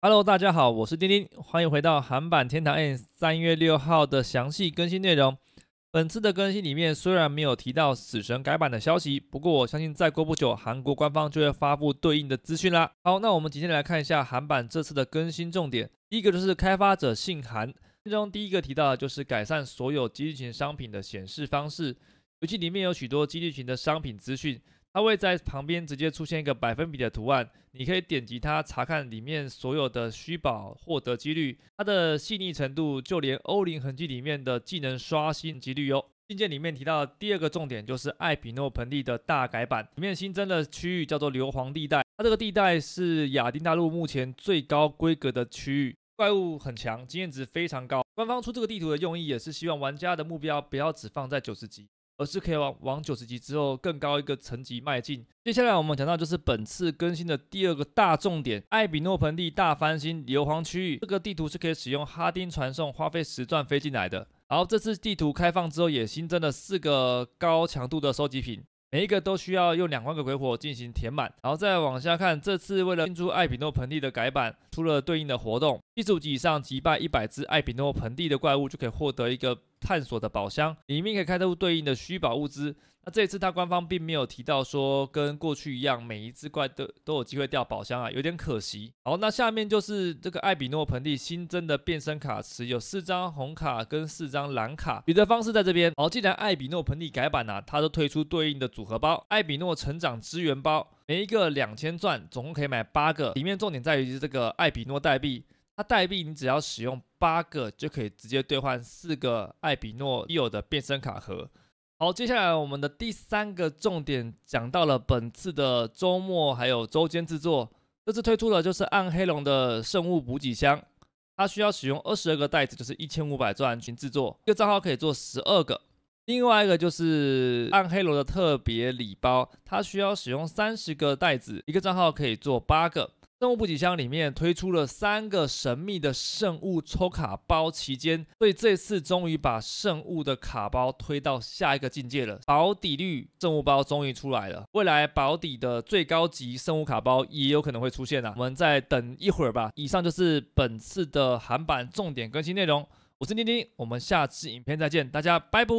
Hello，大家好，我是丁丁，欢迎回到韩版天堂 N 三月六号的详细更新内容。本次的更新里面虽然没有提到死神改版的消息，不过我相信再过不久，韩国官方就会发布对应的资讯啦。好，那我们今天来看一下韩版这次的更新重点。第一个就是开发者姓韩，其中第一个提到的就是改善所有几率群商品的显示方式，游戏里面有许多几率群的商品资讯。它会在旁边直接出现一个百分比的图案，你可以点击它查看里面所有的虚宝获得几率，它的细腻程度，就连欧林痕迹里面的技能刷新几率哦。信件里面提到第二个重点就是艾比诺盆地的大改版，里面新增的区域叫做硫磺地带，它这个地带是亚丁大陆目前最高规格的区域，怪物很强，经验值非常高。官方出这个地图的用意也是希望玩家的目标不要只放在九十级。而是可以往往九十级之后更高一个层级迈进。接下来我们讲到就是本次更新的第二个大重点——艾比诺盆地大翻新硫磺区域。这个地图是可以使用哈丁传送，花费十钻飞进来的。然后这次地图开放之后，也新增了四个高强度的收集品。每一个都需要用两万个鬼火进行填满，然后再往下看，这次为了庆祝艾比诺盆地的改版，出了对应的活动，一十五级以上击败一百只艾比诺盆地的怪物，就可以获得一个探索的宝箱，里面可以开出对应的虚宝物资。那这一次他官方并没有提到说跟过去一样，每一只怪都都有机会掉宝箱啊，有点可惜。好，那下面就是这个艾比诺盆地新增的变身卡池，有四张红卡跟四张蓝卡，取得方式在这边。好，既然艾比诺盆地改版啊，它都推出对应的组合包，艾比诺成长支援包，每一个两千钻，总共可以买八个。里面重点在于这个艾比诺代币，它代币你只要使用八个就可以直接兑换四个艾比诺已有的变身卡盒。好，接下来我们的第三个重点讲到了本次的周末还有周间制作。这次推出的就是暗黑龙的圣物补给箱，它需要使用二十二个袋子，就是一千五百钻群制作，一个账号可以做十二个。另外一个就是暗黑龙的特别礼包，它需要使用三十个袋子，一个账号可以做八个。圣物补给箱里面推出了三个神秘的圣物抽卡包，期间，所以这次终于把圣物的卡包推到下一个境界了。保底率圣物包终于出来了，未来保底的最高级圣物卡包也有可能会出现啊！我们再等一会儿吧。以上就是本次的韩版重点更新内容，我是丁丁，我们下次影片再见，大家拜拜。